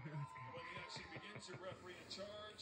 when the action begins, your referee in charge.